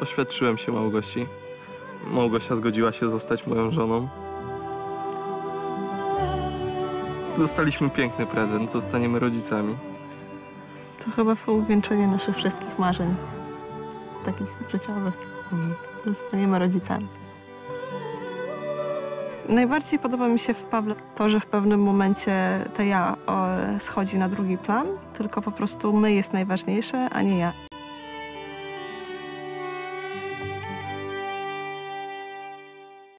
Oświadczyłem się Małgosi. Małgosia zgodziła się zostać moją żoną. Dostaliśmy piękny prezent, zostaniemy rodzicami. To chyba uwieńczenie naszych wszystkich marzeń, takich życiowych. Mhm. Zostaniemy rodzicami. Najbardziej podoba mi się w Pawle to, że w pewnym momencie to ja schodzi na drugi plan, tylko po prostu my jest najważniejsze, a nie ja.